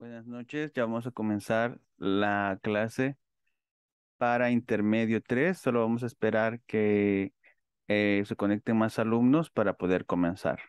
Buenas noches, ya vamos a comenzar la clase para intermedio 3. Solo vamos a esperar que eh, se conecten más alumnos para poder comenzar.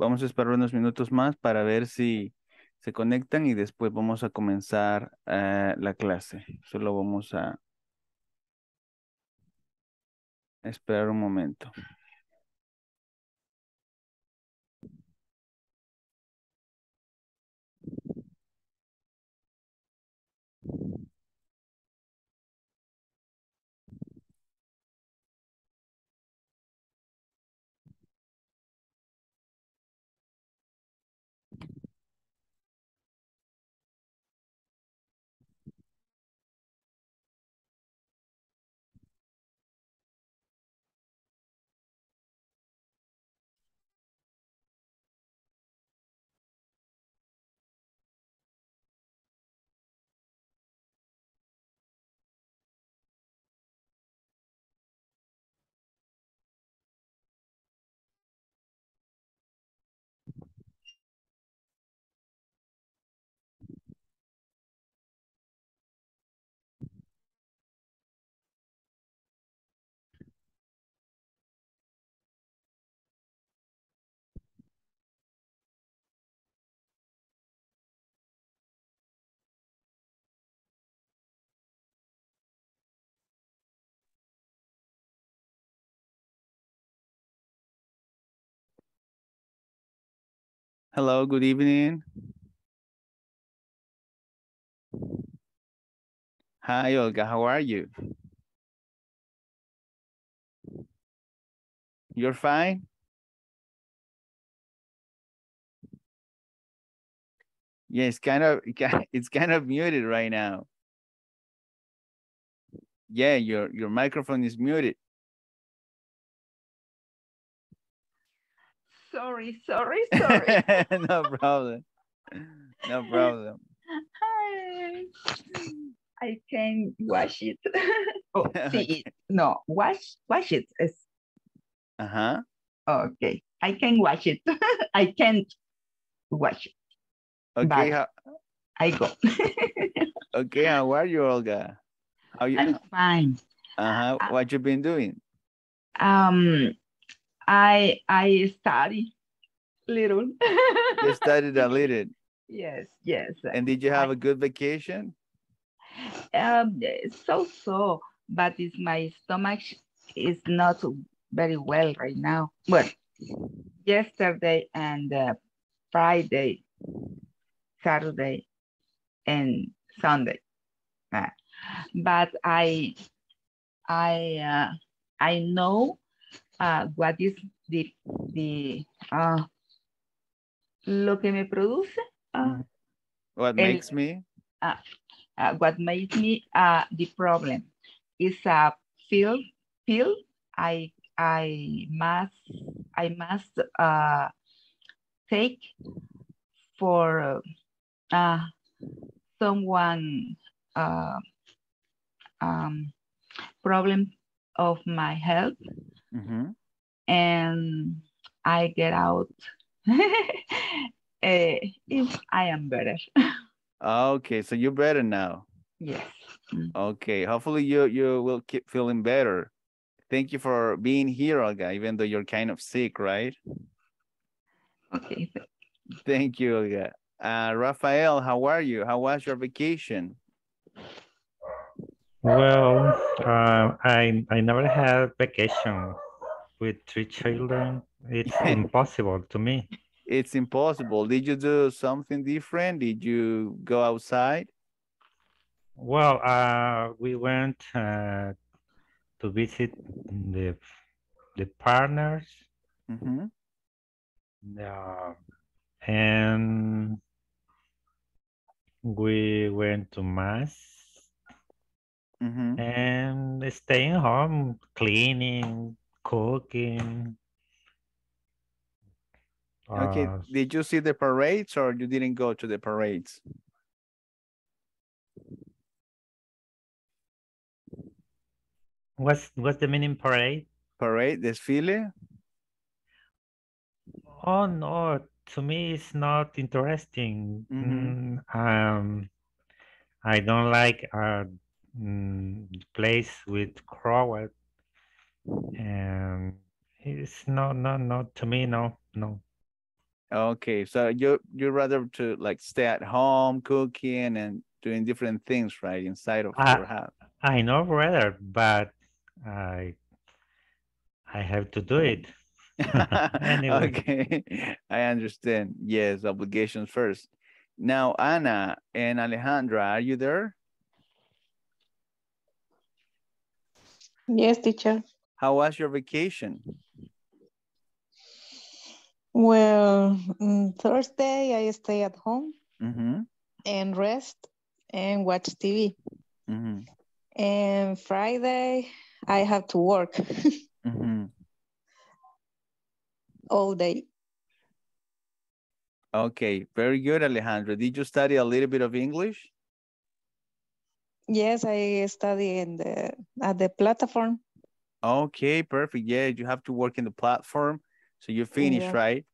Vamos a esperar unos minutos más para ver si se conectan y después vamos a comenzar eh, la clase. Solo vamos a esperar un momento. Hello, good evening. Hi, Olga, how are you? You're fine? Yeah, it's kind of it's kind of muted right now. Yeah, your your microphone is muted. Sorry, sorry, sorry. no problem. No problem. Hi. I can wash it. oh, see it. No, wash, wash it. It's, Uh-huh. okay, I can wash it. I can't wash it. Okay, how, I go. okay, how are you, Olga? How you I'm fine. uh-huh. I- What you been doing? Um, I I study little. You studied a little. yes, yes. And did you have a good vacation? Um, so so, but it's my stomach is not very well right now. Well, yesterday and uh, Friday, Saturday, and Sunday. Uh, but I, I, uh, I know uh, what is the the uh, lo que me produce. Uh, What El- makes me? uh, what makes me uh, the problem is a pill pill I I must I must uh, take for uh, someone uh, um, problem of my health Mhm. and I get out eh, if I am better. Okay, so you're better now. yes. Okay, hopefully you you will keep feeling better. Thank you for being here, Olga, even though you're kind of sick, right? Okay. Thank you, Olga. Uh, Rafael, how are you? How was your vacation? Well, uh, I I never had vacation with three children. It's impossible to me. It's impossible. Did you do something different? Did you go outside? Well, uh, we went uh, to visit the the partners. Mm -hmm. Uh, and we went to mass mm -hmm. and staying home, cleaning, cooking. Okay, Uh, did you see the parades or you didn't go to the parades? what's what's the meaning parade? Parade, desfile? Oh no, to me it's not interesting. Mhm. Mm, um, I don't like a mm, place with crowd, and it's no, no, no. To me, no, no. Okay, so you you rather to like stay at home cooking and doing different things, right, inside of Ah. your house. I know rather, but I I have to do it. Anyway. Okay, I understand. Yes, obligations first. Now, Anna and Alejandra, are you there? Yes, teacher. How was your vacation? Well, mm, Thursday I stay at home Mm-hmm. and rest and watch TV. Mm-hmm. And Friday I have to work Mm-hmm. all day. Okay, very good, Alejandro. Did you study a little bit of English? Yes, I study in the at the platform. Okay, perfect. Yeah, you have to work in the platform. So you finish, Yeah. right?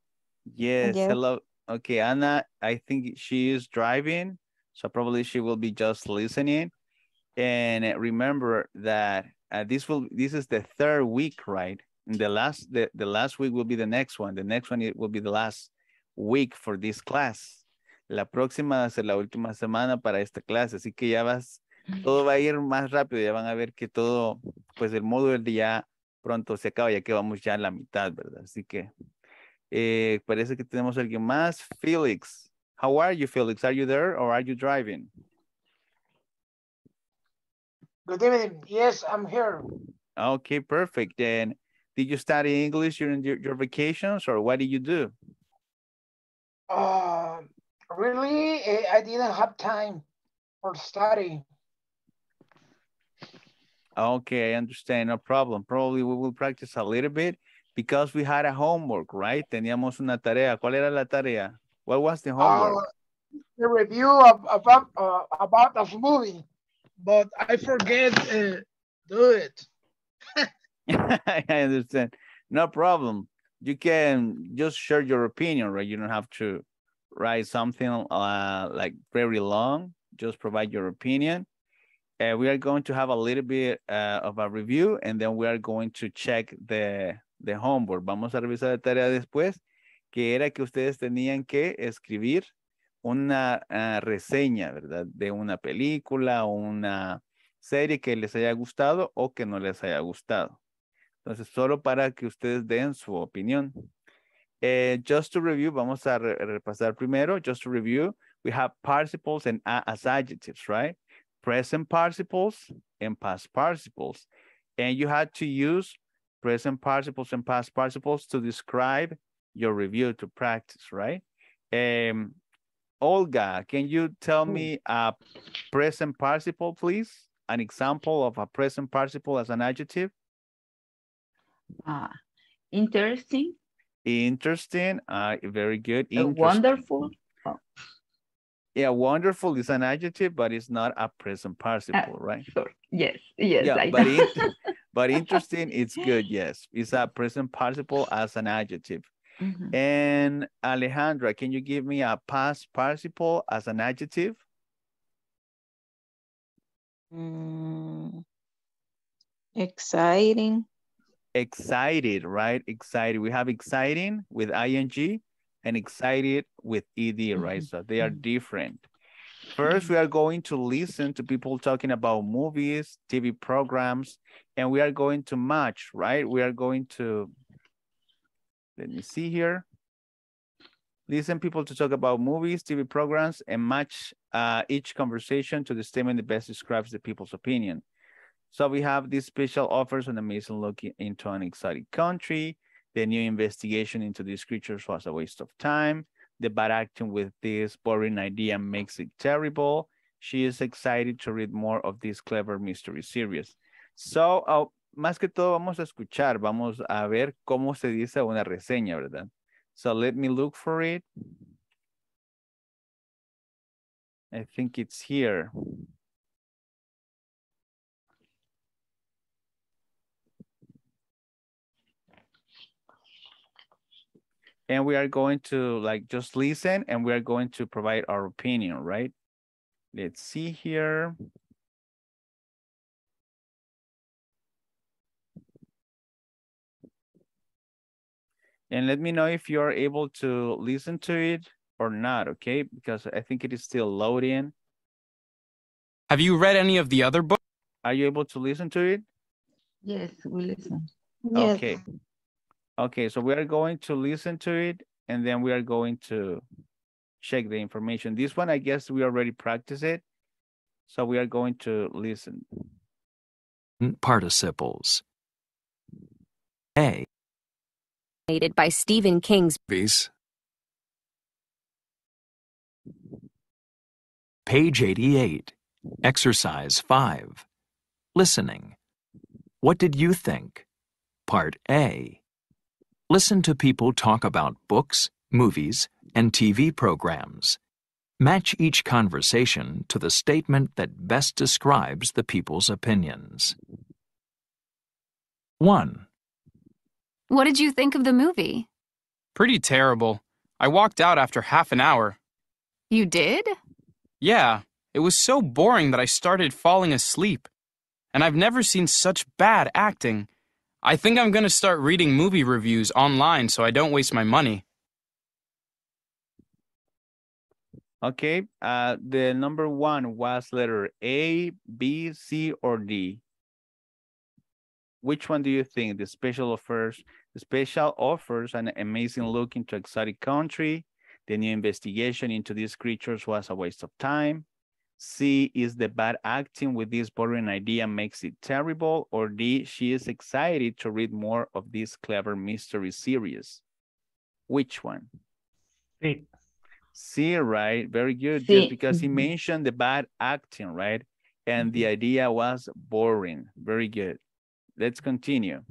Yes, Yes. hello. Okay, Anna, I think she is driving. So probably she will be just listening. And uh, remember that uh, this will this is the third week, right? And the last the, the last week will be the next one. The next one it will be the last week for this class. La próxima va a ser la última semana para esta clase, así que ya vas todo va a ir más rápido, ya van a ver que todo, pues el módulo ya pronto se acaba, ya que vamos ya a la mitad, ¿verdad? Así que eh, parece que tenemos a alguien más. Felix, how are you, Felix? Are you there or are you driving? Good evening. Yes, I'm here. Okay, perfect. And did you study English during your, your vacations or what did you do? Uh, really, eh, I didn't have time for study. Okay, I understand, no problem. Probably we will practice a little bit because we had a homework, right? Teníamos una tarea. ¿Cuál era la tarea? What was the homework? Uh, the review of, about uh, about a movie, but I forget uh, do it. I understand. No problem. You can just share your opinion, right? You don't have to write something uh, like very long. Just provide your opinion. Uh, we are going to have a little bit uh, of a review and then we are going to check the, the homework. Vamos a revisar la tarea después, que era que ustedes tenían que escribir una uh, reseña, ¿verdad? De una película o una serie que les haya gustado o que no les haya gustado. Entonces, solo para que ustedes den su opinión. Eh, just to review, vamos a re repasar primero. Just to review, we have participles and as adjectives, right? Present participles and past participles. And you had to use present participles and past participles to describe your review to practice, right? Um, Olga, can you tell me a present participle, please? An example of a present participle as an adjective? Uh, interesting, Interesting. Uh, very good. wonderful, Yeah, wonderful is an adjective, but it's not a present participle, right? sure. Yes, yes, yeah, I but in- but interesting, it's good. Yes, it's a present participle as an adjective. Mhm. And Alejandra, can you give me a past participle as an adjective? Mm, exciting. excited, right? Excited. We have exciting with ing and excited with ed, right? So they are different. First, we are going to listen to people talking about movies, TV programs, and we are going to match, right? We are going to, let me see here. Listen people to talk about movies, TV programs, and match uh, each conversation to the statement that best describes the people's opinion. So we have these special offers an amazing look into an exotic country. The new investigation into these creatures was a waste of time. The bad acting with this boring idea makes it terrible. She is excited to read more of this clever mystery series. So, uh, más que todo vamos a escuchar, vamos a ver cómo se dice una reseña, ¿verdad? So let me look for it. I think it's here. And we are going to like just listen and we are going to provide our opinion, right? Let's see here. And let me know if you're able to listen to it or not, okay? Because I think it is still loading. Have you read any of the other books? Are you able to listen to it? Yes, we listen. Yes. Okay. Okay, so we are going to listen to it and then we are going to check the information. This one, I guess we already practiced it. So we are going to listen. Mm, participles. A. by Stephen King's Movies. Page 88. Exercise 5. Listening. What did you think? Part A. Listen to people talk about books, movies, and TV programs. Match each conversation to the statement that best describes the people's opinions. 1. What did you think of the movie? Pretty terrible. I walked out after half an hour. You did? Yeah, it was so boring that I started falling asleep. And I've never seen such bad acting. I think I'm going to start reading movie reviews online so I don't waste my money. Okay, uh, the number one was letter A, B, C, or D. Which one do you think? The special offers, the special offers an amazing look into exotic country. The new investigation into these creatures was a waste of time. C is the bad acting with this boring idea makes it terrible. Or D, she is excited to read more of this clever mystery series. Which one? C. C, right? Very good. C. Just because he Mhm. mentioned the bad acting, right? And the idea was boring. Very good. Let's continue.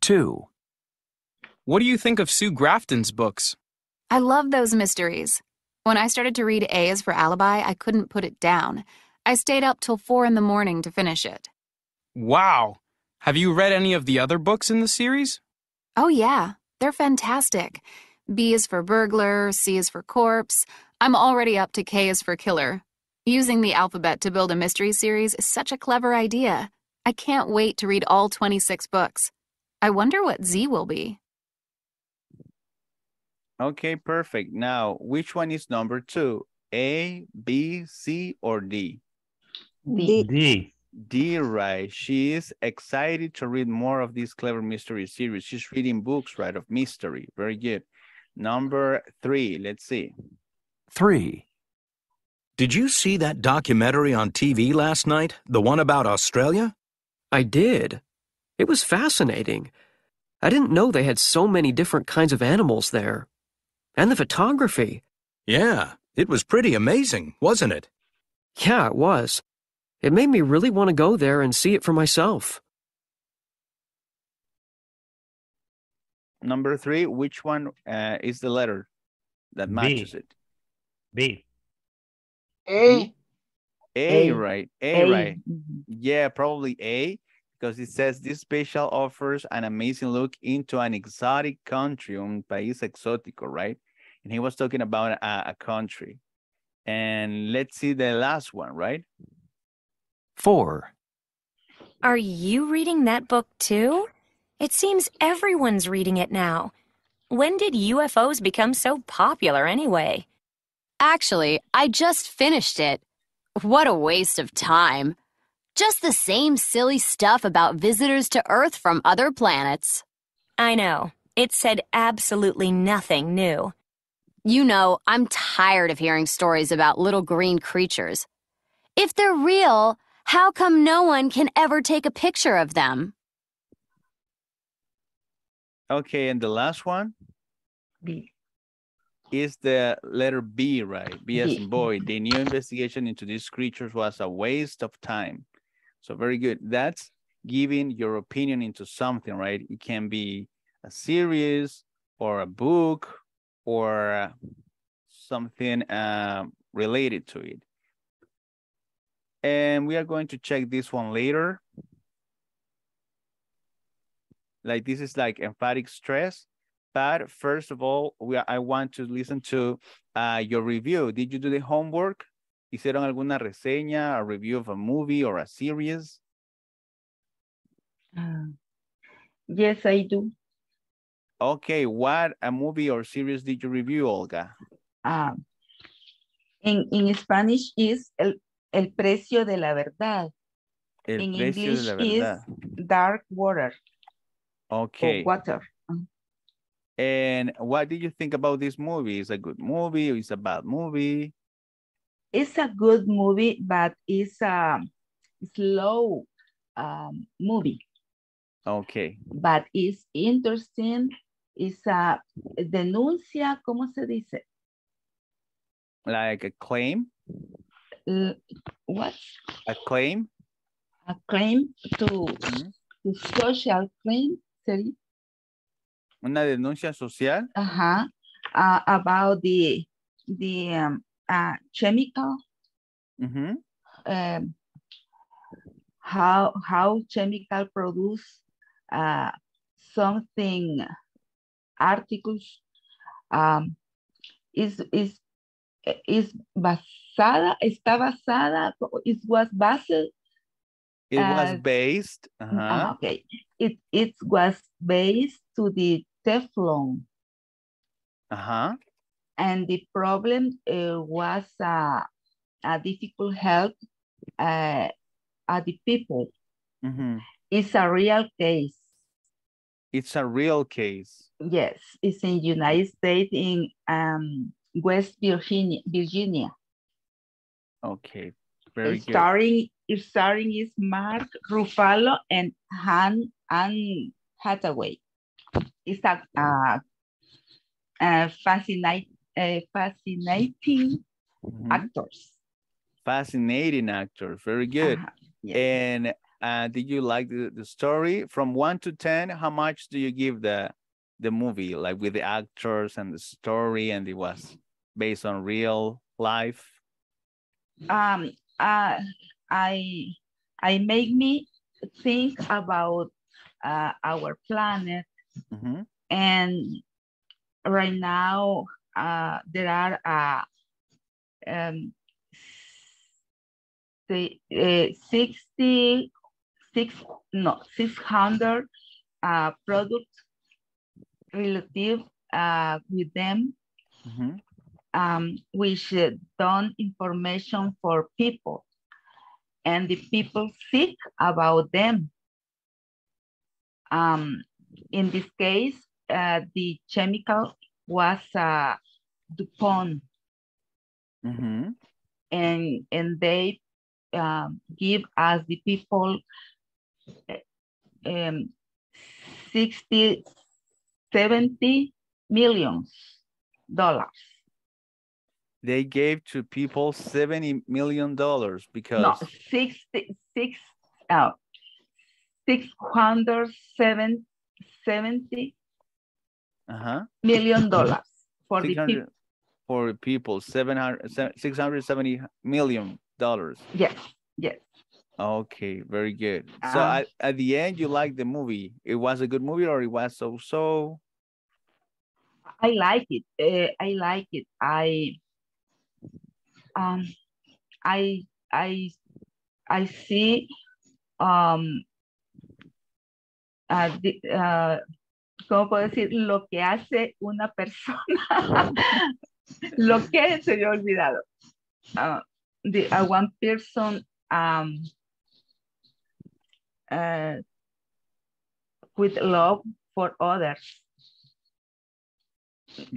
2. What do you think of Sue Grafton's books? I love those mysteries. When I started to read A is for Alibi, I couldn't put it down. I stayed up till four in the morning to finish it. Wow. Have you read any of the other books in the series? Oh, yeah, they're fantastic. B is for burglar, C is for corpse. I'm already up to K is for killer. Using the alphabet to build a mystery series is such a clever idea. I can't wait to read all 26 books. I wonder what Z will be. Okay, perfect. Now, which one is number two? A, B, C, or D? D. D. D, right. She is excited to read more of this clever mystery series. She's reading books, right, of mystery. Very good. Number three, let's see. 3. Did you see that documentary on TV last night? The one about Australia? I did. It was fascinating. I didn't know they had so many different kinds of animals there. And the photography. Yeah, it was pretty amazing, wasn't it? Yeah, it was. It made me really want to go there and see it for myself. Number three, which one uh, is the letter that B. matches it? B. A. A, A. right. A, A. right. Mhm. Yeah, probably A, because it says this special offers an amazing look into an exotic country, un país exótico, right? And he was talking about a, a country. And let's see the last one, right? 4. Are you reading that book too? It seems everyone's reading it now. When did UFOs become so popular anyway? Actually, I just finished it. What a waste of time. Just the same silly stuff about visitors to Earth from other planets. I know. It said absolutely nothing new. You know, I'm tired of hearing stories about little green creatures. If they're real, how come no one can ever take a picture of them? Okay, and the last one? B. Is the letter B, right? B as B. in boy. The new investigation into these creatures was a waste of time. So very good. That's giving your opinion into something, right? It can be a series or a book or something uh, related to it. And we are going to check this one later. Like this is like emphatic stress. But first of all, we are, I want to listen to uh, your review. Did you do the homework? ¿Hicieron alguna reseña, a review of a movie or a series? Uh, yes, I do. Okay, what a movie or series did you review, Olga? Uh, in, in Spanish is el, el precio de la verdad. El in precio English de la is dark water Okay. water. And what did you think about this movie? Is a good movie or is a bad movie? It's a good movie, but it's a slow um, movie. Okay. But it's interesting. It's a denuncia, ¿cómo se dice? Like a claim? What? A claim? A claim to, to social claim, sería? Una denuncia social? uh-huh, uh, about the the um, uh, chemical um, how how chemical produce uh, something articles um, is is is basada está basada it was based It was Uh, based. ah, okay it it was based to the Teflon Uh-huh. and the problem uh, was uh, a difficult help uh, at the people. Mhm. It's a real case. It's a real case. Yes, it's in United States in um, West Virginia. Virginia. Okay. Very It's good. starring, it's starring is Mark Ruffalo and Han Anne Hathaway. It's a, uh, uh, fascinate, uh, fascinating Mhm. actors. Fascinating actor. Very good. Uh-huh, yes. And uh, did you like the, the story? From one to 10, how much do you give the the movie? Like with the actors and the story and it was based on real life? um uh i i make me think about uh, our planet Mhm. and right now uh there are uh um the uh, 60 six no 600 uh products relative uh with them Mhm. um, which uh, done information for people and the people seek about them. Um, in this case, uh, the chemical was uh, DuPont Mhm. and, and they um, give us the people um, 60, 70 millions dollars. They gave to people 70 million dollars because No, 60, six, uh, 670 uh-huh. million dollars for the people. for people 700 670 million dollars. Yes, yes. Okay, very good. So Um, at, at the end you like the movie. It was a good movie or it was so so? I like it. Uh, I like it. I um I I I see um, uh, the, uh, ¿cómo puedo decir? Lo que hace una persona, lo que se había olvidado. Uh, the uh, one person um, uh, with love for others.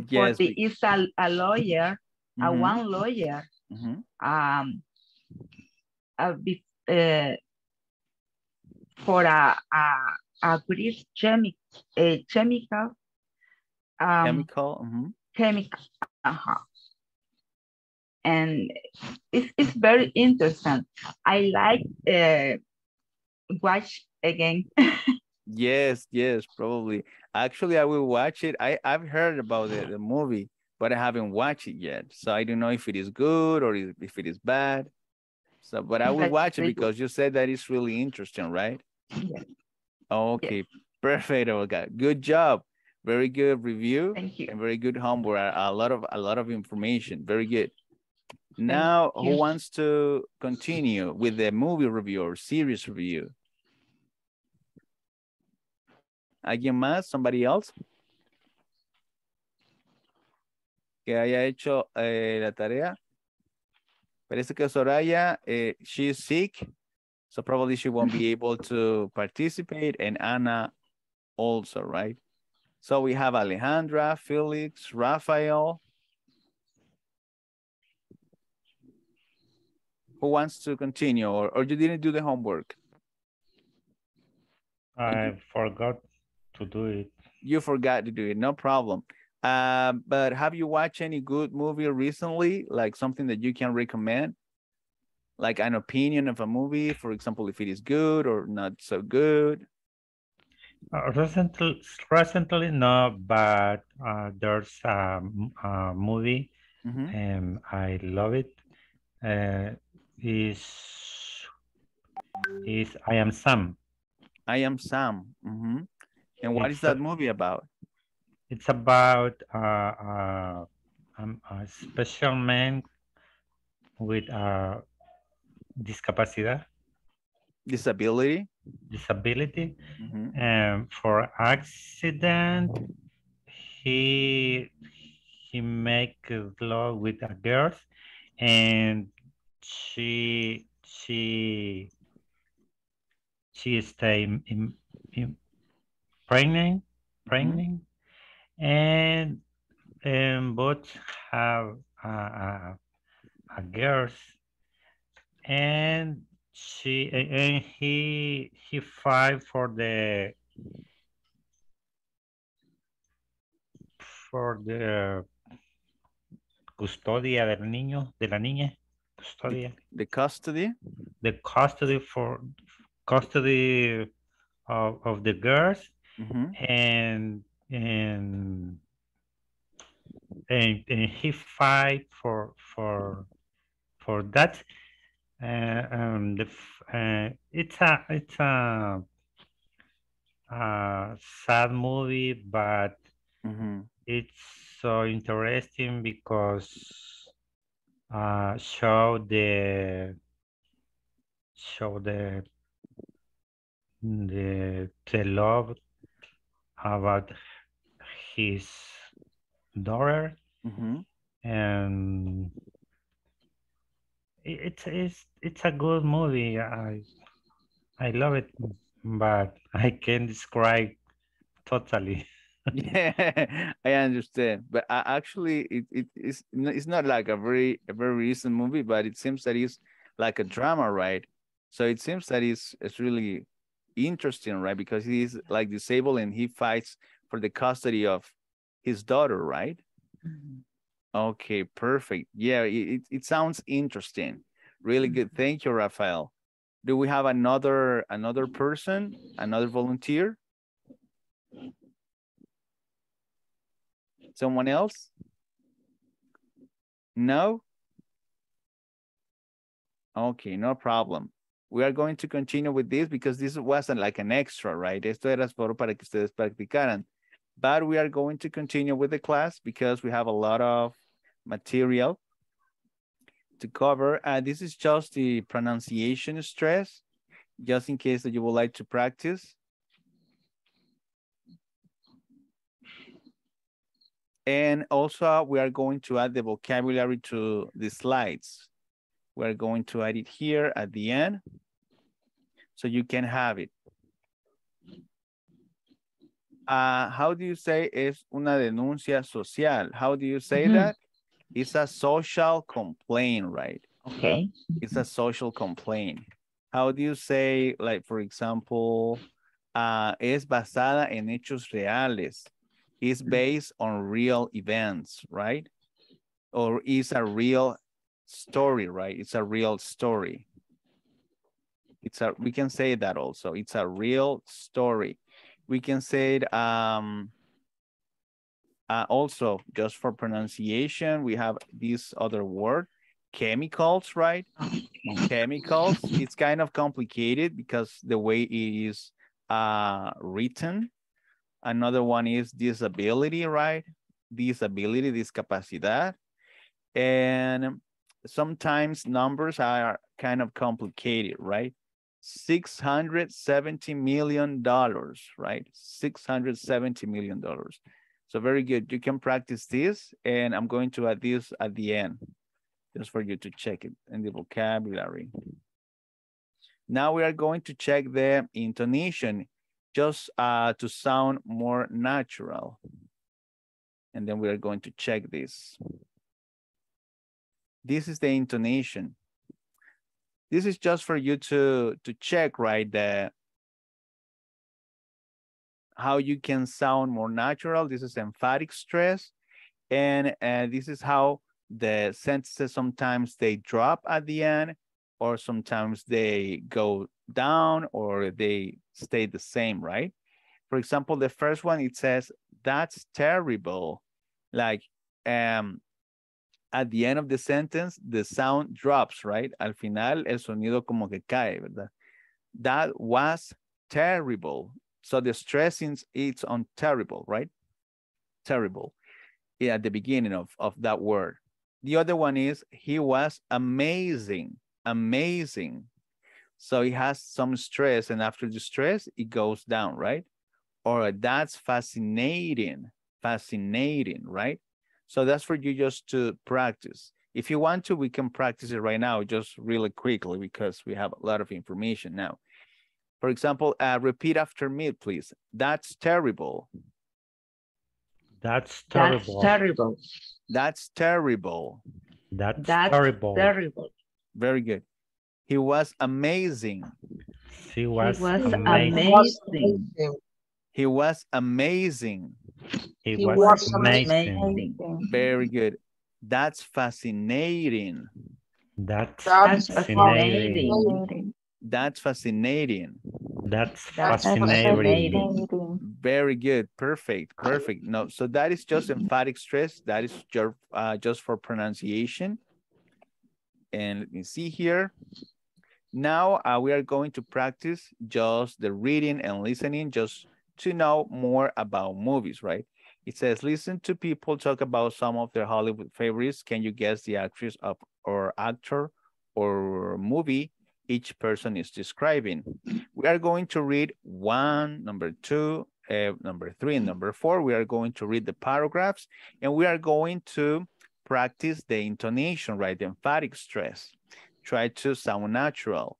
Yes. The, is a, a lawyer, a Mhm. one lawyer, Mhm. um, a, be- uh, for a, a, a brief chemi a chemical, um, Chemical. mhm. chemical, uh-huh. and it's, it's very interesting. I like uh, watch again. Yes, yes, probably. Actually, I will watch it. I, I've heard about the, the movie, but I haven't watched it yet. So I don't know if it is good or if it is bad. So, but I will That's watch it very good. because you said that it's really interesting, right? Yes. Okay, perfect, Olga. Good job. Very good review. Thank you. And very good homework. A, a lot of a lot of information. Very good. Now, who wants to continue with the movie review or series review? ¿Alguien más? Somebody else? Que haya hecho eh, la tarea. Parece que Soraya, eh, she's sick, so probably she won't be able to participate, and Anna also, right? So we have Alejandra, Felix, Rafael. Who wants to continue, or, or you didn't do the homework? I forgot to do it. You forgot to do it, no problem. Uh, but have you watched any good movie recently? Like something that you can recommend? Like an opinion of a movie, for example, if it is good or not so good. Uh, recently, recently, no, but uh, there's a movie, Mhm. and I love it. Uh, is is I am Sam. I am Sam. Mhm. And what is It's that a- movie about? It's about uh, uh, um, a special man with a discapacidad, Disability. disability, Mhm. and for accident, he he make love with a girl, and she she she stay in, in pregnant mm-hmm. pregnant and and both have a, a, a girls. And she and he he fight for the for the custodia del niño de la niña custodia. The custody. the custody for custody of, of the girls Mhm. and and and, and he fight for for for that uh, um the uh, it's a it's a, a sad movie but Mhm. it's so interesting because uh show the show the the the love about his daughter Mhm. and it's it's it's a good movie i i love it but i can't describe totally Yeah, I understand. But uh, actually, it, it it's it's not like a very a very recent movie, but it seems that it's like a drama, right? So it seems that it's it's really interesting, right? Because he's like disabled and he fights for the custody of his daughter, right? Mm-hmm. Okay, perfect. Yeah, it, it, sounds interesting. Really mm-hmm. good. Thank you, Rafael. Do we have another another person, another volunteer? Someone else? No? Okay, no problem. We are going to continue with this because this wasn't like an extra, right? Esto era solo para que ustedes practicaran. But we are going to continue with the class because we have a lot of material to cover. Uh, this is just the pronunciation stress. just in case that you would like to practice. And also we are going to add the vocabulary to the slides. We're going to add it here at the end so you can have it. Uh, how do you say es una denuncia social? How do you say mm -hmm. that? It's a social complaint, right? Okay. It's a social complaint. How do you say, like, for example, uh, es basada en hechos reales? It's based on real events, right? Or is a real story, right? It's a real story. It's a, we can say that also. It's a real story. We can say it, um, uh, also just for pronunciation, we have this other word, chemicals, right? chemicals, it's kind of complicated because the way it is uh, written. Another one is disability, right? Disability, discapacidad. And sometimes numbers are kind of complicated, right? 670 million dollars, right? 670 million dollars. So very good. You can practice this and I'm going to add this at the end just for you to check it in the vocabulary. Now we are going to check the intonation just uh, to sound more natural. And then we are going to check this. This is the intonation. This is just for you to, to check, right, how you can sound more natural. This is emphatic stress. And uh, this is how the sentences sometimes they drop at the end or sometimes they go down or they stay the same, right? For example, the first one, it says, that's terrible. Like um, at the end of the sentence, the sound drops, right? Al final, el sonido como que cae, ¿verdad? That was terrible. So the stressing it's on terrible, right? Terrible yeah, at the beginning of, of that word. The other one is he was amazing, amazing. So he has some stress and after the stress, it goes down, right? Or that's fascinating, fascinating, right? So that's for you just to practice. If you want to, we can practice it right now, just really quickly because we have a lot of information now. For example, uh, repeat after me, please. That's terrible. That's terrible. That's terrible. That's terrible. That's, That's terrible. terrible. Very good. He was amazing. He was, He was amazing. amazing. He was amazing. He, He was, was amazing. Amazing. Very good. That's fascinating. That's, That's fascinating. fascinating. That's fascinating. That's That's fascinating. fascinating. Very good. Perfect. Perfect. No, so that is just emphatic stress. That is just, uh, just for pronunciation. And let me see here. Now uh, we are going to practice just the reading and listening just to know more about movies, right? It says, listen to people talk about some of their Hollywood favorites. Can you guess the actress of, or actor or movie each person is describing? We are going to read one, number two, uh, number three, and number four. We are going to read the paragraphs and we are going to practice the intonation, right? The emphatic stress. Try to sound natural.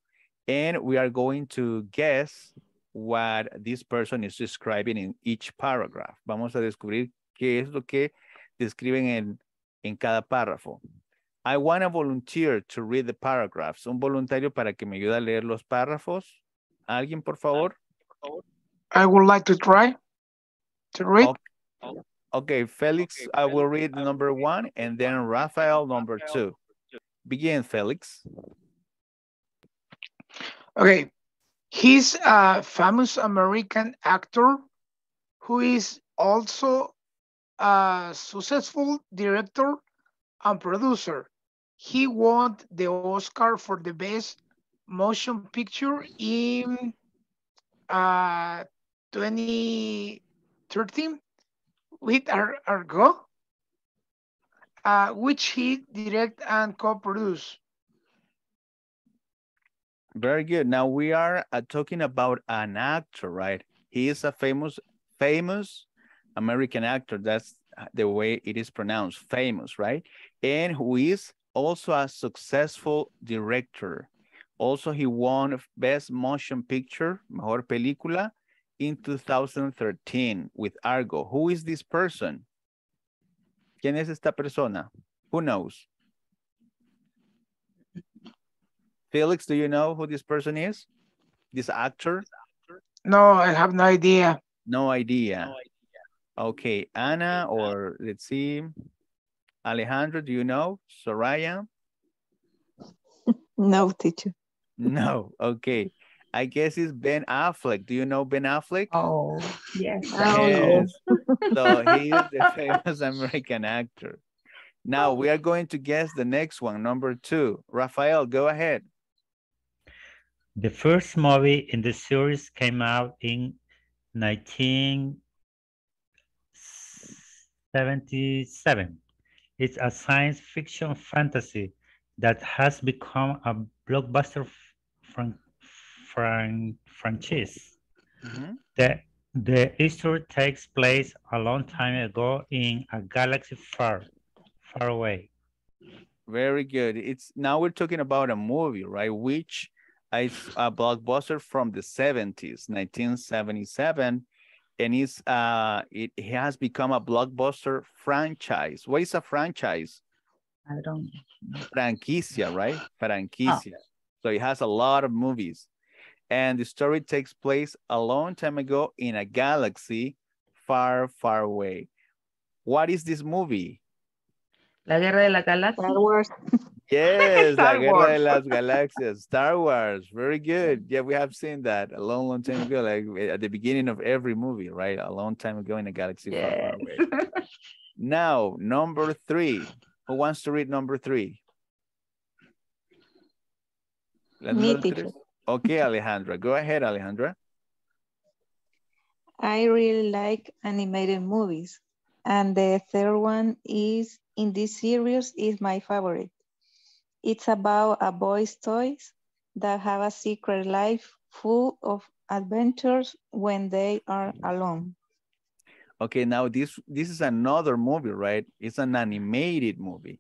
And we are going to guess what this person is describing in each paragraph. Vamos a descubrir qué es lo que describen en, en cada párrafo. I want a volunteer to read the paragraphs. Un voluntario para que me ayude a leer los párrafos. ¿Alguien, por favor? I would like to try to read. Okay. Okay, Felix, I will read number one and then Rafael number two. Begin, Felix. Okay. He's a famous American actor who is also a successful director and producer. He won the Oscar for the best motion picture in uh, 2013 with Ar Argo, uh, which he direct and co-produced. Very good. Now we are uh, talking about an actor, right? He is a famous, famous American actor. That's the way it is pronounced, famous, right? And who is also a successful director. Also, he won Best Motion Picture, Mejor Película, in 2013 with Argo. Who is this person? ¿Quién es esta persona? Who knows? Felix, do you know who this person is? This actor? No, I have no idea. No idea. Okay, Anna, or let's see, Alejandro, do you know? Soraya? No, teacher. No, okay. I guess it's Ben Affleck. Do you know Ben Affleck? Oh, yes. Yes. Oh, so he is the famous American actor. Now we are going to guess the next one, number two. Rafael, go ahead. The first movie in the series came out in 1977. It's a science fiction fantasy that has become a blockbuster fran fran franchise. Mm -hmm. The, the history takes place a long time ago in a galaxy far, far away. Very good. It's now we're talking about a movie, right? Which is a blockbuster from the 70s, 1977, and it's uh it, it has become a blockbuster franchise. What is a franchise? I don't know. Franquicia, right? Franquicia. Oh. So it has a lot of movies. And the story takes place a long time ago in a galaxy far, far away. What is this movie? La Guerra de la Galaxia. Star Wars. Yes, La Guerra de las Galaxias. Star Wars. Very good. Yeah, we have seen that a long, long time ago, like eh, at the beginning of every movie, right? A long time ago in a galaxy yes. far, far away. now, number three. Who wants to read number three? Me, teacher. Okay, Alejandra. Go ahead, Alejandra. I really like animated movies. And the third one is in this series is my favorite. It's about a boy's toys that have a secret life full of adventures when they are mm. alone. Okay, now this this is another movie, right? It's an animated movie.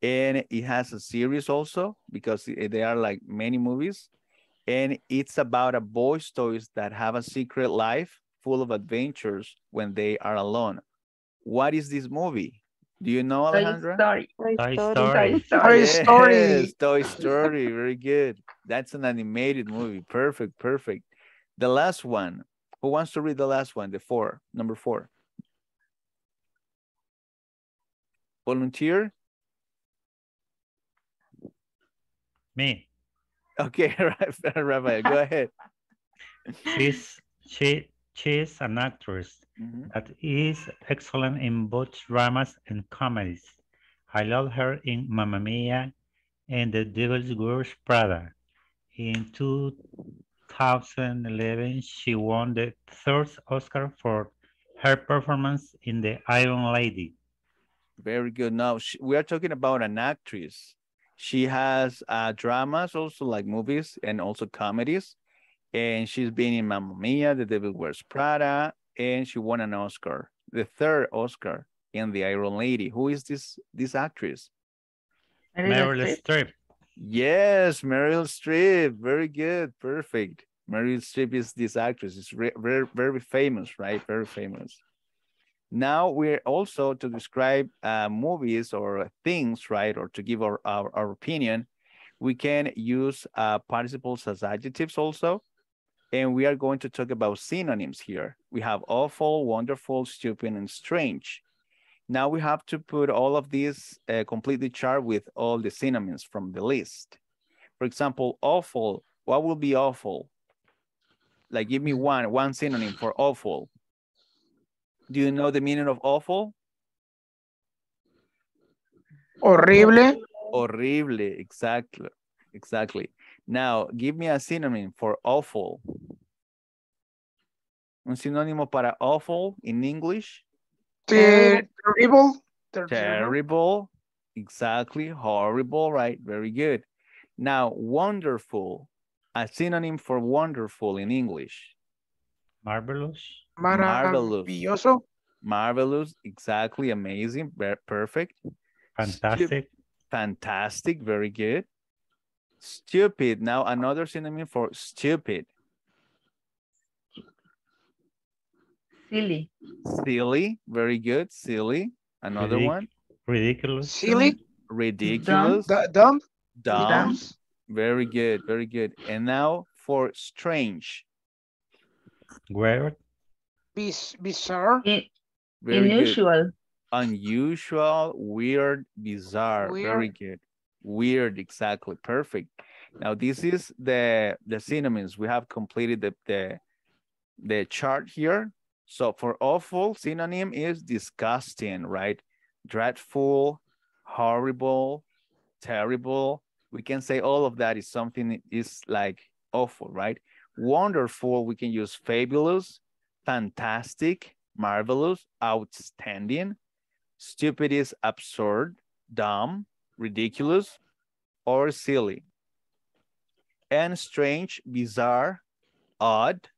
And it has a series also because there are like many movies. And it's about a boy's toys that have a secret life full of adventures when they are alone. What is this movie? Do you know, Alejandra? Toy Story. Toy Story. Story. Toy Story. Yes, Toy Story. Very good. That's an animated movie. Perfect, perfect. The last one. Who wants to read the last one? The four, number four. Volunteer? Me. Okay, Rafael, go ahead. She's, she, she's an actress Mm -hmm. that is excellent in both dramas and comedies. I love her in Mamma Mia and The Devil's Wears Prada. In 2011, she won the third Oscar for her performance in The Iron Lady. Very good. Now, we are talking about an actress. She has uh, dramas also like movies and also comedies. And she's been in Mamma Mia, The Devil Wears Prada, and she won an Oscar, the third Oscar in The Iron Lady. Who is this this actress? Meryl Streep. Yes, Meryl Streep. Very good. Perfect. Meryl Streep is this actress. It's very, very famous, right? Very famous. Now we're also to describe uh, movies or things, right? Or to give our, our, our opinion, we can use uh, participles as adjectives also. And we are going to talk about synonyms here. We have awful, wonderful, stupid, and strange. Now we have to put all of these uh, completely chart with all the synonyms from the list. For example, awful, what will be awful? Like give me one, one synonym for awful. Do you know the meaning of awful? Horrible. Horrible, exactly, exactly. Now, give me a synonym for awful. Un sinónimo para awful in English? Eh, terrible. Terrible. Exactly. Horrible, right? Very good. Now, wonderful. A synonym for wonderful in English. Marvelous. Marvelous. Maravilloso. Marvelous, exactly, amazing, perfect. Fantastic. Fantastic, very good. Stupid, now another synonym for stupid. Silly. Silly, very good, silly. Another Ridic- one. Ridiculous. Silly. Ridiculous, Du- dumb. dumb, Dumb. very good, very good. And now for strange, Weird. Bis bizarre. I- very good. unusual. Unusual, weird, bizarre, very good. Weird, exactly, perfect. Now this is the the synonyms. We have completed the the the chart here. So for awful, synonym is disgusting, right? Dreadful, horrible, terrible. We can say all of that is something is like awful, right? Wonderful, we can use fabulous, fantastic, marvelous, outstanding. Stupid is absurd, dumb, ridiculous, or silly. And strange, bizarre, odd,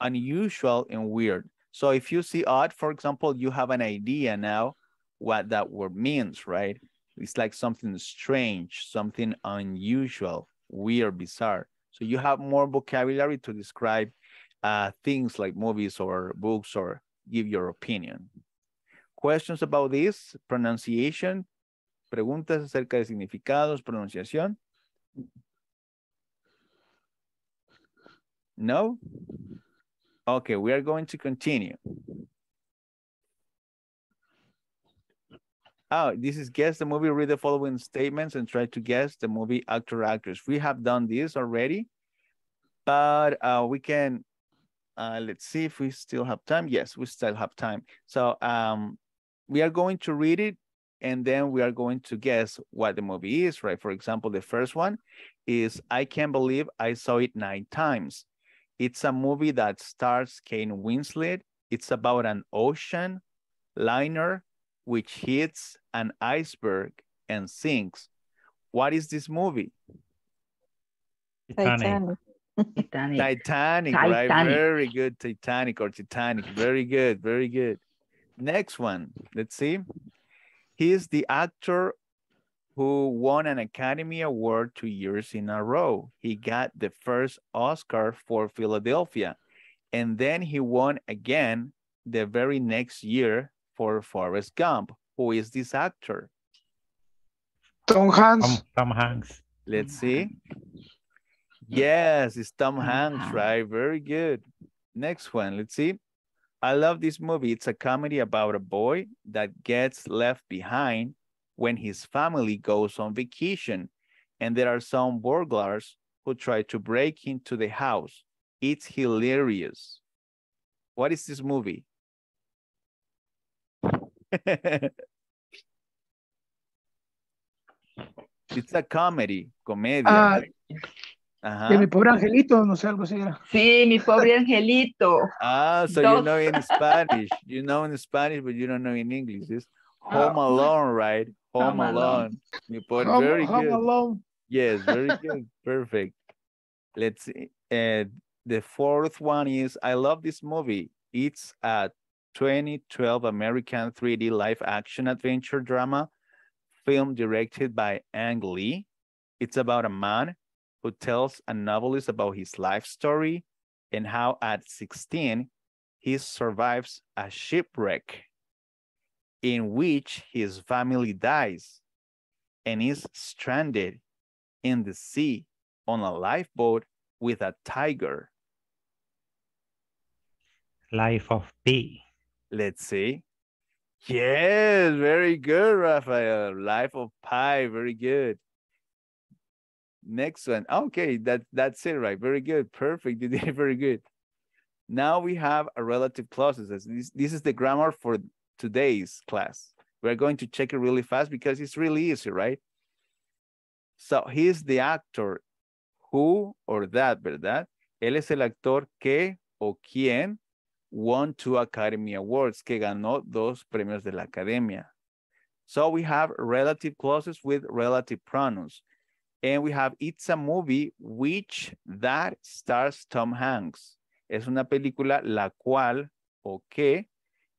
unusual, and weird. So if you see odd, for example, you have an idea now what that word means, right? It's like something strange, something unusual, weird, bizarre. So you have more vocabulary to describe uh, things like movies or books or give your opinion. Questions about this? Pronunciation? Preguntas acerca de significados, pronunciación? No? Okay, we are going to continue. Oh, this is guess the movie, read the following statements and try to guess the movie actor actress. We have done this already, but uh, we can, uh, let's see if we still have time. Yes, we still have time. So um, we are going to read it and then we are going to guess what the movie is, right? For example, the first one is I Can't Believe I Saw It Nine Times. It's a movie that stars Kane Winslet. It's about an ocean liner which hits an iceberg and sinks. What is this movie? Titanic. Titanic. Titanic, right? Titanic. Very good. Titanic or Titanic. Very good. Very good. Next one. Let's see. He's the actor who won an Academy Award two years in a row. He got the first Oscar for Philadelphia, and then he won again the very next year for Forrest Gump. Who is this actor? Tom Hanks. Tom, Tom Hanks. Let's see. Yes, it's Tom Hanks, Hanks. right? Very good. Next one, let's see. I love this movie. It's a comedy about a boy that gets left behind when his family goes on vacation. And there are some burglars who try to break into the house. It's hilarious. What is this movie? it's a comedy, comedia. Ah, Ajá. de mi pobre angelito, no sé, algo así era. Sí, mi pobre angelito. Ah, so you know in Spanish. You know in Spanish, but you don't know in English. It's Home Ah. Alone, right? Home, Home Alone. Alone. Mi pobre, Home- very Home good. Alone. Yes, very good. Perfect. Let's see. Uh, the fourth one is I love this movie. It's a 2012 American 3D live action adventure drama film directed by Ang Lee. It's about a man who tells a novelist about his life story and how at 16 he survives a shipwreck in which his family dies and is stranded in the sea on a lifeboat with a tiger. Life of Pi. Let's see. Yes, very good, Rafael. Life of Pi, very good. Next one. Okay, that, that's it, right? Very good. Perfect. You did very good. Now we have a relative clauses. This, this is the grammar for today's class. We're going to check it really fast because it's really easy, right? So he's the actor who or that, ¿verdad? Él es el actor que o quien won two Academy Awards, que ganó dos premios de la Academia. So we have relative clauses with relative pronouns. And we have It's a Movie which that stars Tom Hanks. Es una película la cual o que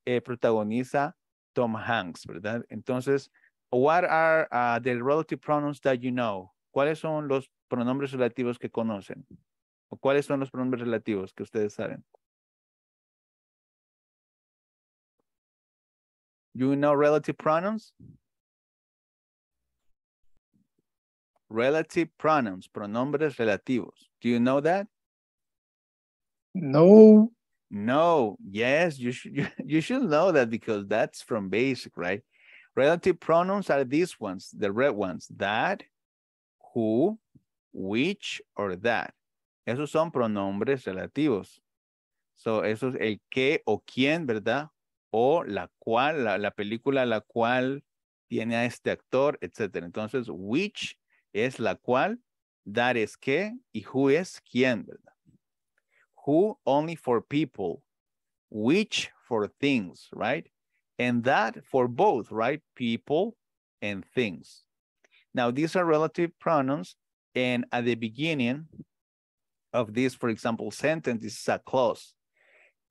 eh, protagoniza Tom Hanks, ¿verdad? Entonces, what are uh, the relative pronouns that you know? ¿Cuáles son los pronombres relativos que conocen? ¿O cuáles son los pronombres relativos que ustedes saben? You know relative pronouns? Relative pronouns, pronombres relativos. Do you know that? No. No, yes, you should you, you should know that because that's from basic, right? Relative pronouns are these ones, the red ones, that, who, which, or that. Esos son pronombres relativos. So, eso es el que o quién, ¿verdad? O la cual, la, la película la cual tiene a este actor, etc. Entonces, which es la cual, that es que, y who es quién, ¿verdad? Who only for people, which for things, right? And that for both, right? People and things. Now, these are relative pronouns. And at the beginning of this, for example, sentence, this is a clause.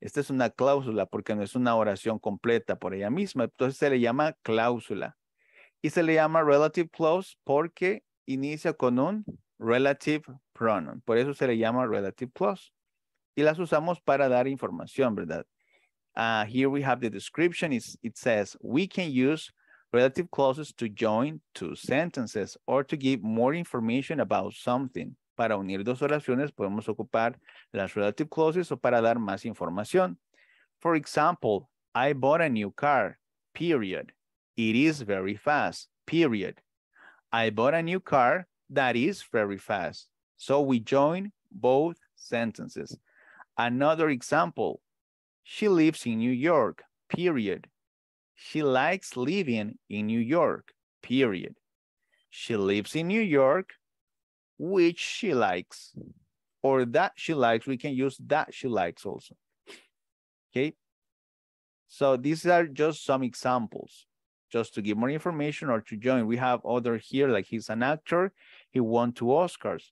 Esta es una cláusula porque no es una oración completa por ella misma. Entonces se le llama cláusula. Y se le llama relative clause porque inicia con un relative pronoun. Por eso se le llama relative clause. Y las usamos para dar información, ¿verdad? Uh, here we have the description. It says, we can use relative clauses to join two sentences or to give more information about something. Para unir dos oraciones podemos ocupar las relative clauses o para dar más información. For example, I bought a new car, period. It is very fast, period. I bought a new car that is very fast. So we join both sentences. Another example, she lives in New York, period. She likes living in New York, period. She lives in New York, which she likes. Or that she likes, we can use that she likes also. Okay. So these are just some examples, just to give more information or to join. We have other here, like he's an actor, he won two Oscars,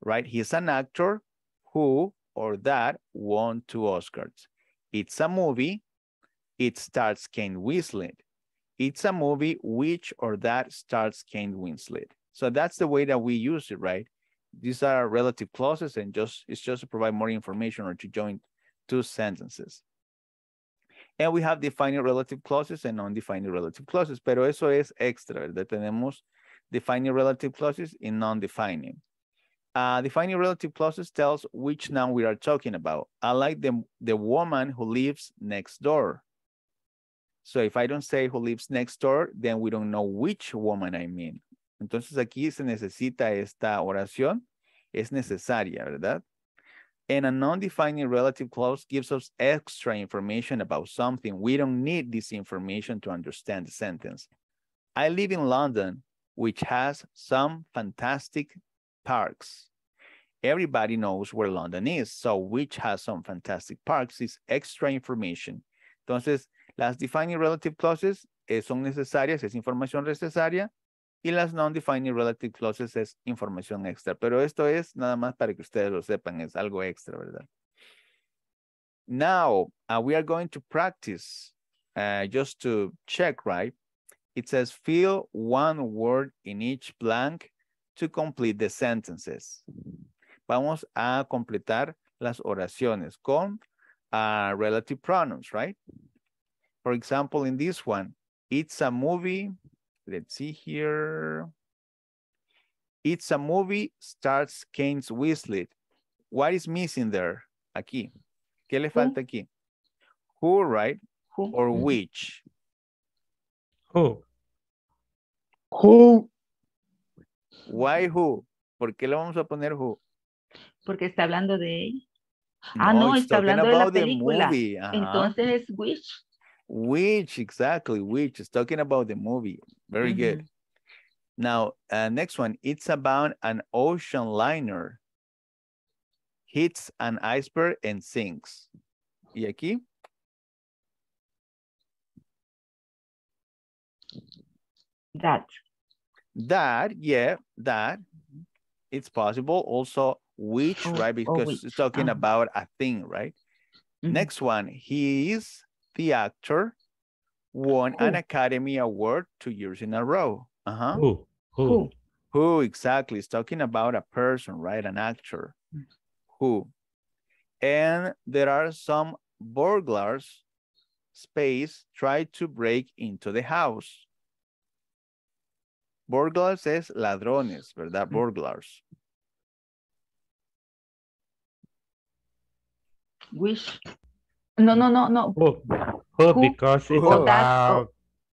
right? He's an actor who or that won two Oscars. It's a movie. It stars Kane Winslet. It's a movie which or that stars Kane Winslet. So that's the way that we use it, right? These are relative clauses and just it's just to provide more information or to join two sentences. And we have defining relative clauses and non-defining relative clauses, pero eso es extra, ¿verdad? Tenemos defining relative clauses and non-defining. Uh, defining relative clauses tells which noun we are talking about. I like the, the woman who lives next door. So if I don't say who lives next door, then we don't know which woman I mean. Entonces aquí se necesita esta oración. Es necesaria, ¿verdad? And a non-defining relative clause gives us extra information about something. We don't need this information to understand the sentence. I live in London, which has some fantastic parks. Everybody knows where London is, so which has some fantastic parks is extra information. Entonces, las defining relative clauses eh, son necesarias, es información necesaria, y las non-defining relative clauses es información extra. Pero esto es nada más para que ustedes lo sepan, es algo extra, ¿verdad? Now, uh, we are going to practice uh, just to check, right? It says fill one word in each blank to complete the sentences. Vamos a completar las oraciones con uh, relative pronouns, right? For example, in this one, it's a movie. Let's see here. It's a movie starts Keynes Winslet. What is missing there? Aquí. ¿Qué le falta aquí? Who, right? Who. Or which? Who? Who? Why who? ¿Por qué le vamos a poner who? Porque está hablando de ella. Ah, no, está hablando de la película. Entonces es which. Which, exactly, which is talking about the movie. Very good. Now, uh, next one, it's about an ocean liner. Hits an iceberg and sinks. Y aquí, That. that, yeah, that. It's possible. Also, which, Oh, right? oh, Because which, it's talking uh-huh. about a thing, right? Mhm. Next one, he is the actor, won an Academy Award two years in a row. Uh-huh. Who? Who? Who? Who exactly? is talking about a person, right? An actor. Who? And there are some burglars, space, try to break into the house. Burglars es ladrones, ¿verdad? Mm. Burglars. Which? No, no, no, no. Who? Who? Who? Because it's Who? About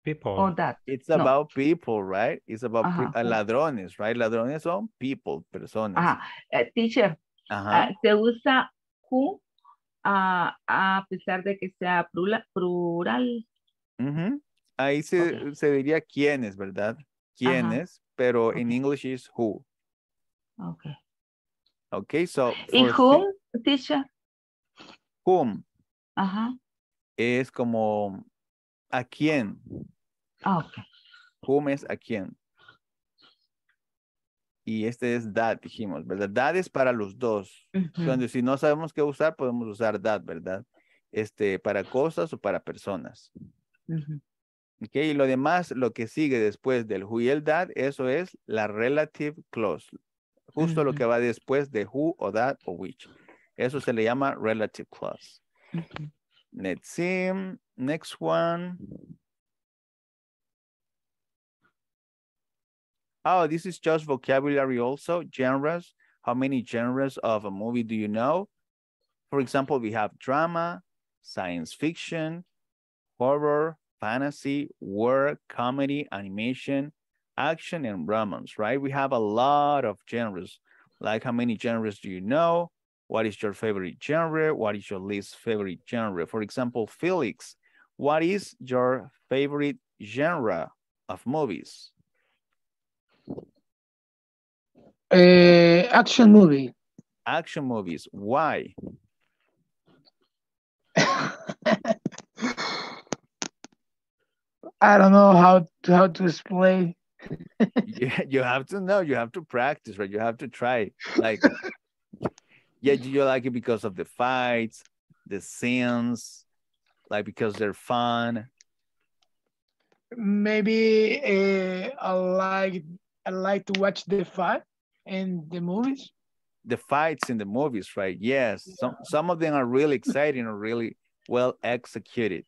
people. Oh, that. It's No. about people, right? It's about Ajá, uh, ladrones, right? Ladrones son people, personas. Ajá. Eh, teacher, Ajá. ah, se usa who ah, a pesar de que sea plura- plural. Ujú. Ahí se, Ok. se diría quiénes, ¿verdad? Quiénes, pero en Ok. English is who. Okay. Okay, so ¿Y whom, teacher? whom Ajá. es como a quién. Ah, ok. Whom es a quién. Y este es that, dijimos, ¿verdad? That es para los dos. Ujú. Cuando si no sabemos qué usar, podemos usar that, ¿verdad? Este, para cosas o para personas. Ok, y lo demás, lo que sigue después del who y el that, eso es la relative clause. Justo lo que va después de who o that o which. Eso se le llama relative clause. Let's see. Next one. Oh, this is just vocabulary also. Genres. How many genres of a movie do you know? For example, we have drama, science fiction, horror, fantasy, war, comedy, animation, action, and romance, right? We have a lot of genres. Like how many genres do you know? What is your favorite genre? What is your least favorite genre? For example, Felix, what is your favorite genre of movies? Uh, action movie. Action movies. Why? I don't know how to, how to explain. you, you have to know, you have to practice, right? You have to try. Like, yeah, do you like it because of the fights, the scenes, like because they're fun? Maybe uh, I like I like to watch the fight in the movies. The fights in the movies, right? Yes, some some of them are really exciting or really well executed.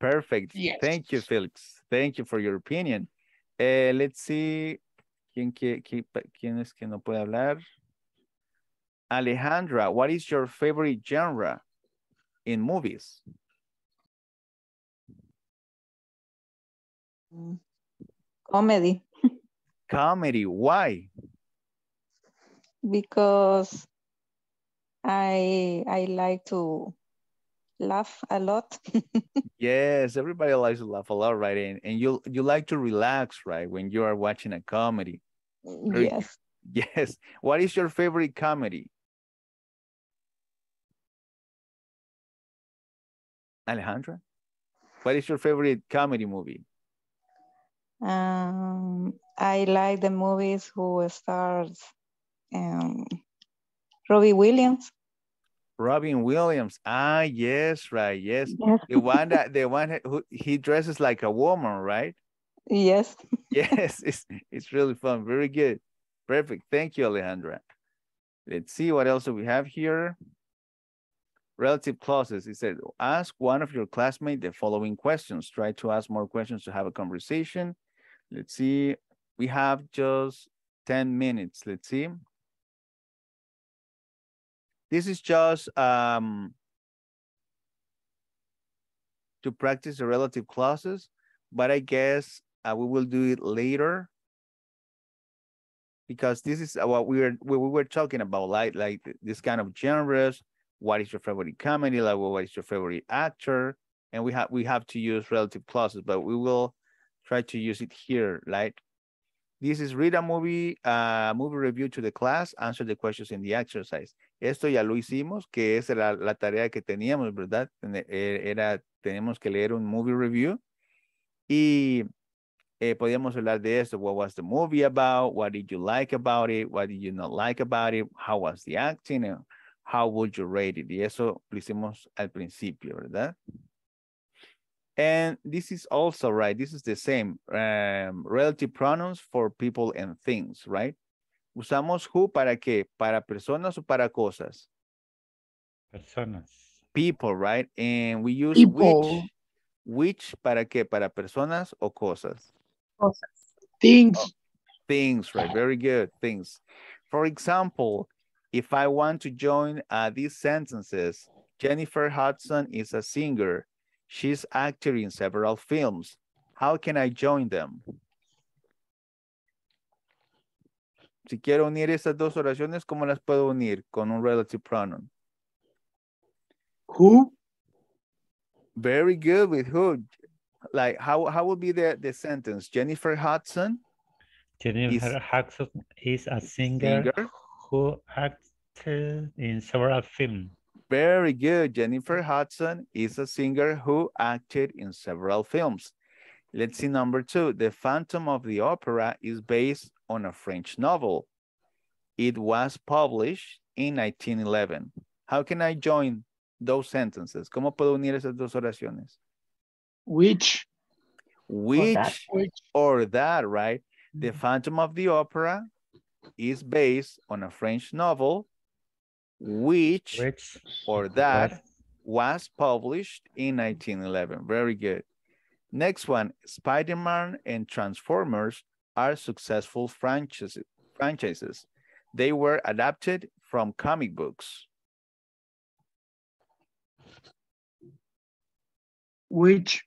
Perfect. Yes. Thank you, Felix. Thank you for your opinion. Eh, let's see. ¿Quién, que- qui- ¿Quién es que no puede hablar? Alejandra, what is your favorite genre in movies? Comedy, Comedy. Why? because I I like to laugh a lot. Yes, everybody likes to laugh a lot, right? And, and you you like to relax, right? When you are watching a comedy. Yes. Yes. What is your favorite comedy? Alejandra? What is your favorite comedy movie? Um, I like the movies who stars um, Robbie Williams. Robin Williams. Ah, yes, right. Yes. Yes. The one that the one who he dresses like a woman, right? Yes. Yes, it's it's really fun. Very good. Perfect. Thank you, Alejandra. Let's see what else do we have here. Relative clauses. It said, ask one of your classmates the following questions. Try to ask more questions to have a conversation. Let's see. We have just 10 minutes. Let's see. This is just um, to practice the relative clauses, but I guess uh, we will do it later because this is what we were we were talking about, like like this kind of genres. What is your favorite comedy? Like what is your favorite actor? And we have we have to use relative clauses, but we will try to use it here. Like this is read a movie, uh, movie review to the class, answer the questions in the exercise. Esto ya lo hicimos, que es la, la tarea que teníamos, ¿verdad? Era, tenemos que leer un movie review y eh, podíamos hablar de esto. What was the movie about? What did you like about it? What did you not like about it? How was the acting? And How would you rate it? Y eso lo hicimos al principio, ¿verdad? And this is also right. This is the same. Um, relative pronouns for people and things, right? Usamos who para qué? Para personas o para cosas? Personas. People, right? And we use People. which. Which para qué? Para personas o cosas? Cosas. Things. Things, right? Very good. Things. For example, if I want to join uh, these sentences, Jennifer Hudson is a singer. She's acted in several films. How can I join them? Si quiero unir estas dos oraciones, ¿cómo las puedo unir? Con un relative pronoun. Who? Very good with who. Like, how, how would be the, the sentence? Jennifer Hudson, Jennifer Hudson is a singer, singer. Who acted in several films. Very good. Jennifer Hudson is a singer who acted in several films. Let's see number two. The Phantom of the Opera is based on a French novel. It was published in 1911. How can I join those sentences? ¿Cómo puedo unir esas dos oraciones? Which? Which that. Which? or that, right? The mm. Phantom of the Opera is based on a French novel, which Which or that was published in 1911. Very good. Next one, Spider-Man and Transformers are successful franchises. franchises. They were adapted from comic books. Which?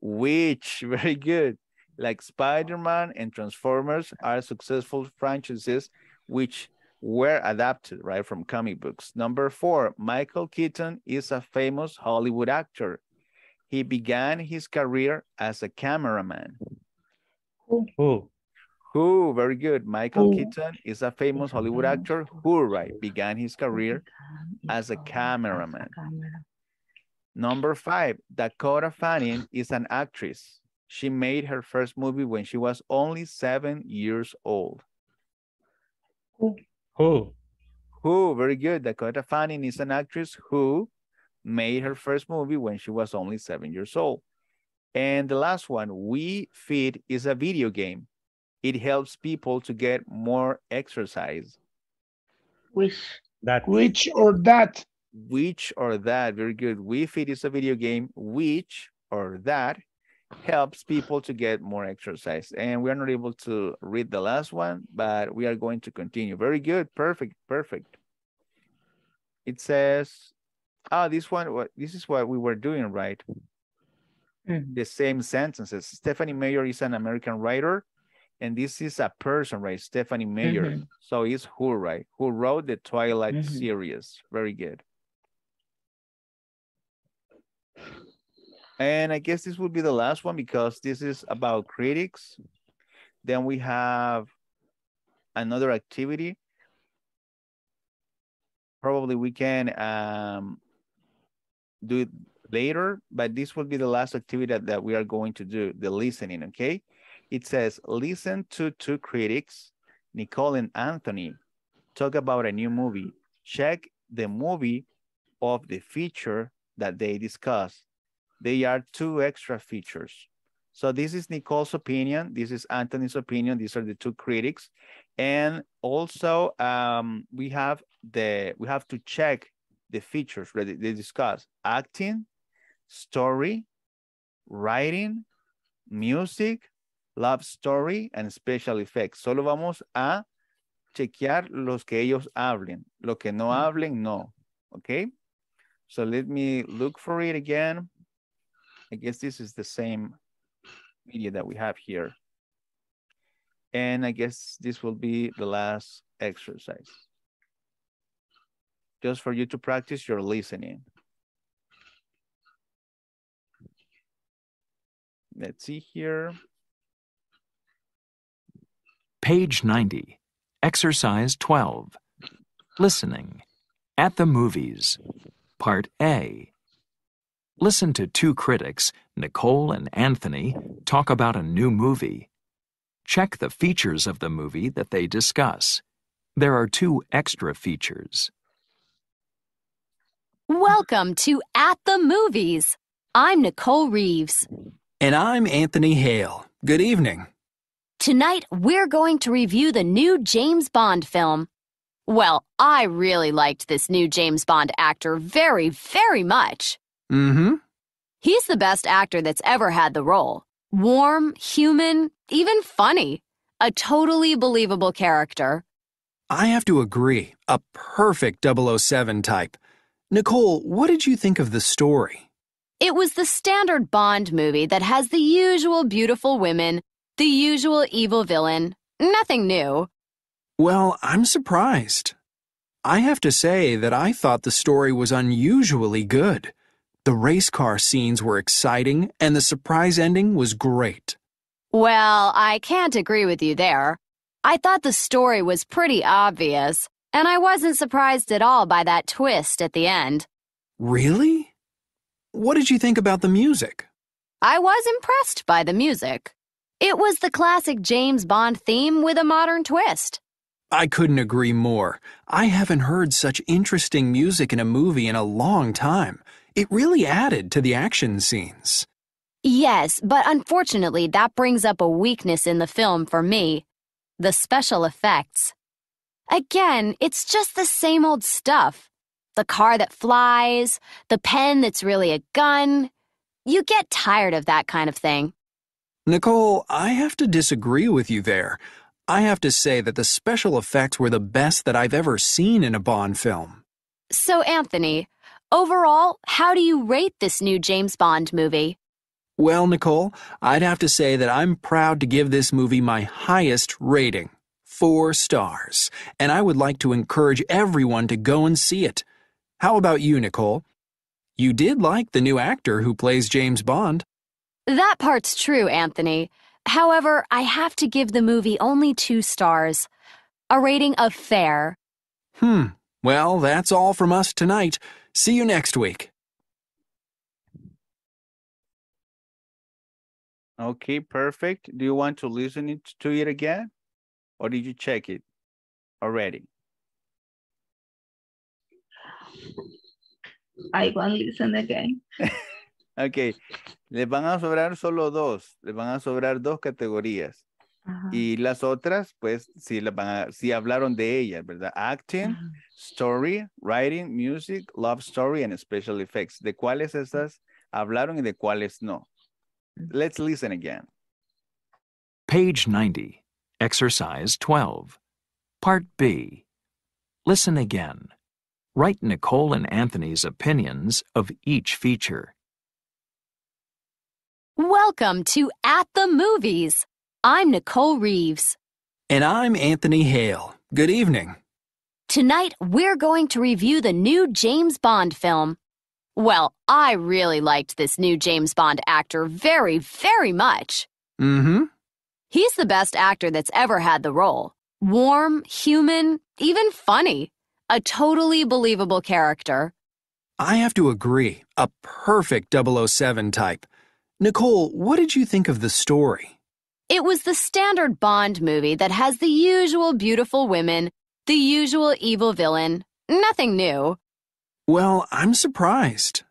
Which, very good. Like Spider-Man and Transformers are successful franchises which were adapted, right, from comic books. Number four, Michael Keaton is a famous Hollywood actor. He began his career as a cameraman. who? Who, very good. Michael Who. Keaton is a famous Hollywood actor who, right, began his career as a cameraman. Number five, Dakota Fanning is an actress. She made her first movie when she was only seven years old. Who? Who, Who? very good. Dakota Fanning is an actress who made her first movie when she was only seven years old. And the last one, Wii Fit is a video game. It helps people to get more exercise. Which. That Which or that? Which or that, very good. Wii Fit is a video game, which or that helps people to get more exercise. And we are not able to read the last one, but we are going to continue. Very good, perfect, perfect. It says, oh, this one, what this is what we were doing, right? Mhm. The same sentences. Stephenie Meyer is an American writer, and this is a person, right? Stephenie Meyer. Mhm. So it's who, right? Who wrote the Twilight Mhm. series. Very good. And I guess this will be the last one because this is about critics. Then we have another activity. Probably we can um, do it later, but this will be the last activity that, that we are going to do, the listening, okay? It says, listen to two critics, Nicole and Anthony, talk about a new movie. Check the movie of the feature that they discuss. They are two extra features. So this is Nicole's opinion. This is Anthony's opinion. These are the two critics. And also um, we have the, we have to check the features that they- they discuss. Acting, story, writing, music, love story, and special effects. Solo vamos a chequear los que ellos hablen. Lo que no hablen, no. Okay? So let me look for it again. I guess this is the same media that we have here. And I guess this will be the last exercise. Just for you to practice your listening. Let's see here. Page 90. Exercise 12. Listening. At the movies. Part A. Listen to two critics, Nicole and Anthony, talk about a new movie. Check the features of the movie that they discuss. There are two extra features. Welcome to At the Movies. I'm Nicole Reeves. And I'm Anthony Hale. Good evening. Tonight, we're going to review the new James Bond film. Well, I really liked this new James Bond actor very, very much. Mm hmm. He's the best actor that's ever had the role. Warm, human, even funny. A totally believable character. I have to agree. A perfect 007 type. Nicole, what did you think of the story? It was the standard Bond movie that has the usual beautiful women, the usual evil villain. Nothing new. Well, I'm surprised. I have to say that I thought the story was unusually good. The race car scenes were exciting, and the surprise ending was great. Well, I can't agree with you there. I thought the story was pretty obvious, and I wasn't surprised at all by that twist at the end. Really? What did you think about the music? I was impressed by the music. It was the classic James Bond theme with a modern twist. I couldn't agree more. I haven't heard such interesting music in a movie in a long time. It really added to the action scenes. Yes, but unfortunately, that brings up a weakness in the film for me the special effects. Again, it's just the same old stuff. The car that flies, the pen that's really a gun. You get tired of that kind of thing. Nicole, I have to disagree with you there. I have to say that the special effects were the best that I've ever seen in a Bond film. So, Anthony, overall, how do you rate this new James Bond movie? Well, Nicole, I'd have to say that I'm proud to give this movie my highest rating four stars, and I would like to encourage everyone to go and see it. How about you, Nicole? You did like the new actor who plays James Bond. That part's true, Anthony. However, I have to give the movie only two stars. A rating of fair. Hmm. Well, that's all from us tonight. See you next week. Okay, perfect. Do you want to listen it, to it again? Or did you check it already? I want to listen again. ok, les van a sobrar solo dos, les van a sobrar dos categorías. Ajá. Y las otras, pues, sí, las van a, sí hablaron de ellas, ¿verdad? Acting, story, writing, music, love story, and special effects. ¿De cuáles esas hablaron y de cuáles no? Mm. Let's listen again. Page 90, Exercise 12. Part B. Listen again. Write Nicole and Anthony's opinions of each feature. Welcome to At the Movies. I'm Nicole Reeves. And I'm Anthony Hale. Good evening. Tonight, we're going to review the new James Bond film. Well, I really liked this new James Bond actor very, very much. Mm hmm. He's the best actor that's ever had the role. Warm, human, even funny. A totally believable character. I have to agree. A perfect 007 type. Nicole, what did you think of the story? It was the standard Bond movie that has the usual beautiful women, the usual evil villain. Nothing new. Well, I'm surprised.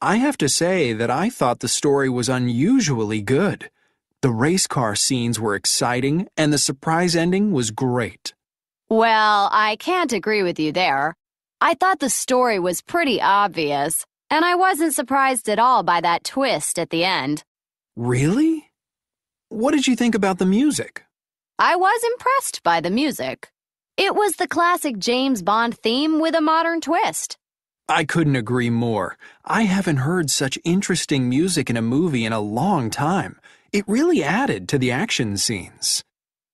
I have to say that I thought the story was unusually good. The race car scenes were exciting, and the surprise ending was great. Well, I can't agree with you there. I thought the story was pretty obvious, and I wasn't surprised at all by that twist at the end. Really? What did you think about the music? I was impressed by the music. It was the classic James Bond theme with a modern twist. I couldn't agree more. I haven't heard such interesting music in a movie in a long time. It really added to the action scenes.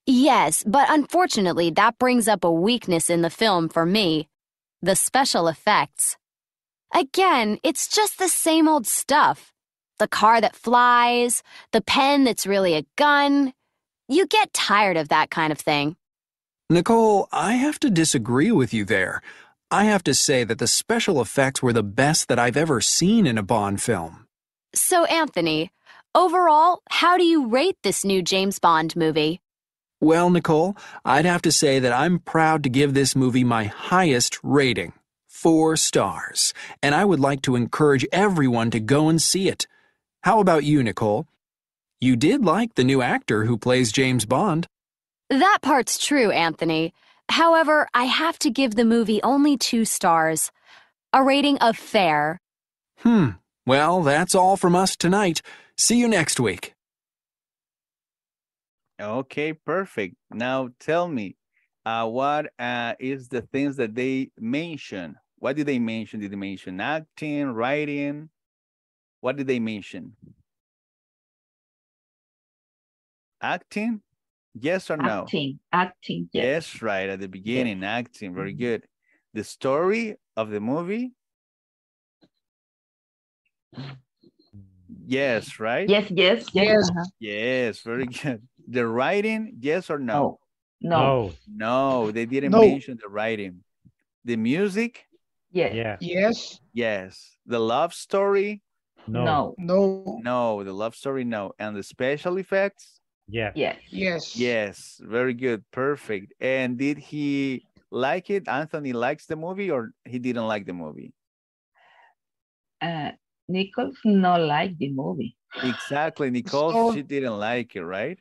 Yes, but unfortunately, that brings up a weakness in the film for me the special effects. Again, it's just the same old stuff. The car that flies, the pen that's really a gun. You get tired of that kind of thing. Nicole, I have to disagree with you there. I have to say that the special effects were the best that I've ever seen in a Bond film. So, Anthony, overall, how do you rate this new James Bond movie? Well, Nicole, I'd have to say that I'm proud to give this movie my highest rating four stars, and I would like to encourage everyone to go and see it. How about you, Nicole? You did like the new actor who plays James Bond. That part's true, Anthony. However, I have to give the movie only two stars. A rating of fair. Hmm. Well, that's all from us tonight. See you next week. Okay, perfect. Now tell me, uh, what uh, is the things that they mention? What did they mention? Did they mention acting, writing? What did they mention? Acting? Yes or no? Acting, acting, yes. Yes, right, at the beginning, acting, very mm-hmm. good. The story of the movie? Yes, right? Yes, yes, yes. Yes. Yes, very good. The writing, yes or no? No, no, No, they didn't No. mention the writing. The music, yes, Yeah. Yes. yes. The love story, No. no, No. no. The love story, no. And the special effects, Yeah. yes. Yes. yes. Very good, perfect. And did he like it? Anthony likes the movie or he didn't like the movie? Uh, Nicole's not like the movie. Exactly, Nicole, So- she didn't like it, right?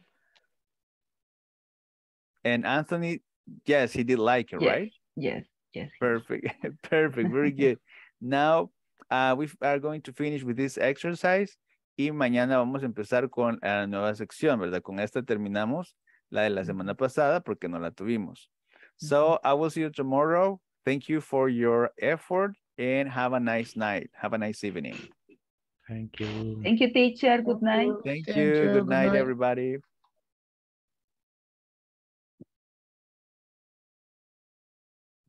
And Anthony, yes, he did like it, Yes. right? Yes, yes. Perfect, perfect, very good. Now, uh, we are going to finish with this exercise y mañana vamos a empezar con la nueva sección, ¿verdad? Con esta terminamos la de la semana pasada porque no la tuvimos. So, I will see you tomorrow. Thank you for your effort and have a nice night. Have a nice evening. Thank you. Thank you, teacher. Good night. Thank, Thank you. you. Good Good night, night. everybody.